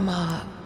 mark.